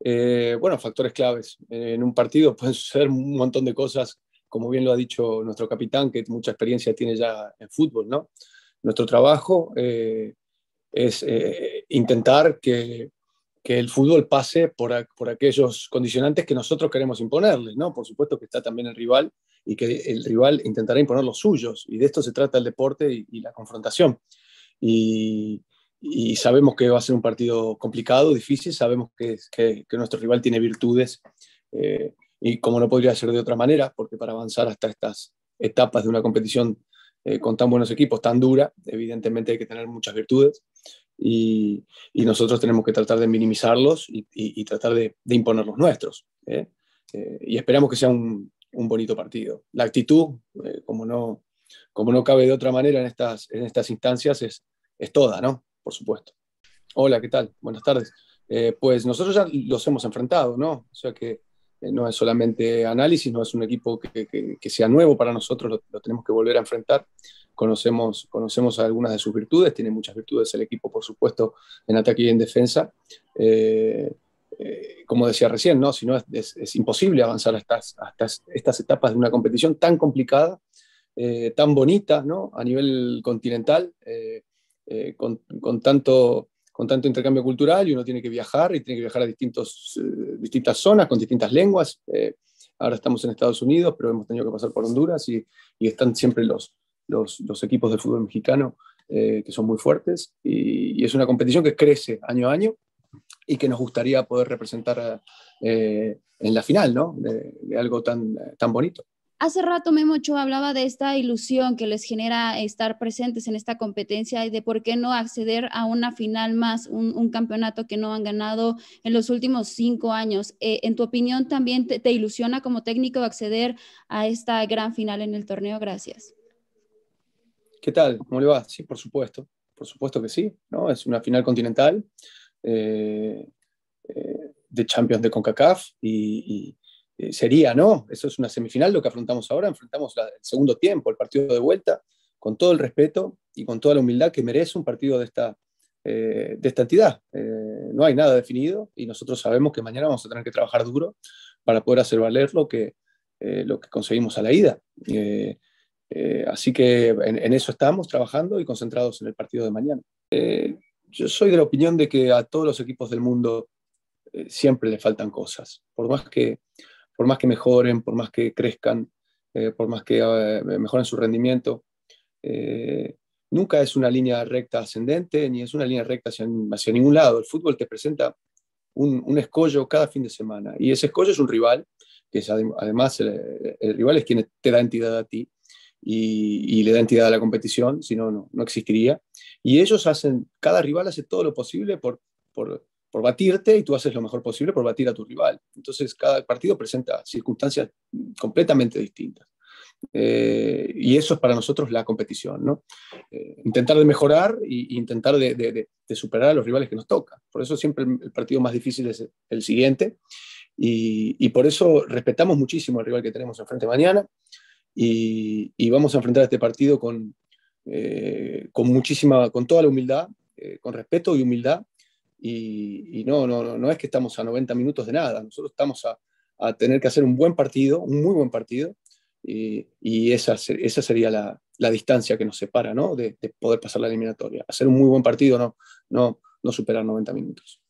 Eh, bueno, factores claves. En un partido pueden suceder un montón de cosas, como bien lo ha dicho nuestro capitán, que mucha experiencia tiene ya en fútbol, ¿no? Nuestro trabajo eh, es eh, intentar que, que, el fútbol pase por, por, aquellos condicionantes que nosotros queremos imponerle, ¿no? Por supuesto que está también el rival y que el rival intentará imponer los suyos, y de esto se trata el deporte y, y la confrontación. Y, y sabemos que va a ser un partido complicado, difícil, sabemos que, que, nuestro rival tiene virtudes eh, y como no podría ser de otra manera, porque para avanzar hasta estas etapas de una competición eh, con tan buenos equipos, tan dura, evidentemente hay que tener muchas virtudes y, y nosotros tenemos que tratar de minimizarlos y, y, y tratar de, de, imponer los nuestros. ¿eh? y esperamos que sea un, un bonito partido. La actitud, como, no, como no cabe de otra manera en estas, en estas instancias, es, es toda, ¿no? Por supuesto. Hola, ¿qué tal? Buenas tardes. Eh, pues nosotros ya los hemos enfrentado, ¿no? O sea que eh, no es solamente análisis, no es un equipo que, que, sea nuevo para nosotros, lo, tenemos que volver a enfrentar. Conocemos, conocemos algunas de sus virtudes, tiene muchas virtudes el equipo, por supuesto, en ataque y en defensa. Eh, como decía recién, ¿no? Si no, es, es, imposible avanzar hasta, hasta estas etapas de una competición tan complicada, tan bonita, ¿no? A nivel continental. Con, con, tanto, con tanto intercambio cultural y uno tiene que viajar y tiene que viajar a distintos, eh, distintas zonas con distintas lenguas. Eh, ahora estamos en Estados Unidos, pero hemos tenido que pasar por Honduras y, y están siempre los, los, los, equipos de fútbol mexicano que son muy fuertes y, y, es una competición que crece año a año y que nos gustaría poder representar en la final ¿no? de, de algo tan, tan bonito. Hace rato Memo Ochoa hablaba de esta ilusión que les genera estar presentes en esta competencia y de por qué no acceder a una final más, un, campeonato que no han ganado en los últimos cinco años. Eh, en tu opinión, ¿también te, ilusiona como técnico acceder a esta gran final en el torneo? Gracias. ¿Qué tal? ¿Cómo le va? Sí, por supuesto. Por supuesto que sí. ¿no? Es una final continental eh, eh, de Champions de CONCACAF y eh, sería, ¿no? Eso es una semifinal, lo que afrontamos ahora, enfrentamos la, el segundo tiempo, el partido de vuelta, con todo el respeto y con toda la humildad que merece un partido de esta, eh, de esta entidad. Eh, no hay nada definido y nosotros sabemos que mañana vamos a tener que trabajar duro para poder hacer valer lo que, lo que conseguimos a la ida. Así que en, en, eso estamos trabajando y concentrados en el partido de mañana. yo soy de la opinión de que a todos los equipos del mundo siempre le faltan cosas, por más que por más que mejoren, por más que crezcan, eh, por más que eh, mejoren su rendimiento, eh, nunca es una línea recta ascendente ni es una línea recta hacia, hacia ningún lado. El fútbol te presenta un, un, escollo cada fin de semana y ese escollo es un rival, que es, además el, el, rival es quien te da entidad a ti y, y le da entidad a la competición, si no, no existiría. Y ellos hacen, cada rival hace todo lo posible por, por por batirte y tú haces lo mejor posible por batir a tu rival. Entonces, cada partido presenta circunstancias completamente distintas. Eh, y eso es para nosotros la competición, ¿no? Eh, intentar de mejorar e intentar de, de, de, superar a los rivales que nos toca. Por eso siempre el, el partido más difícil es el siguiente. Y, y, por eso respetamos muchísimo al rival que tenemos enfrente mañana. Y, y vamos a enfrentar este partido con, eh, con muchísima, con toda la humildad, eh, con respeto y humildad, y, y no, no, no es que estamos a 90 minutos de nada, nosotros estamos a, a tener que hacer un buen partido, un muy buen partido, y, y esa, esa sería la, la, distancia que nos separa ¿no? de, de, poder pasar la eliminatoria. Hacer un muy buen partido, no, no, no superar 90 minutos.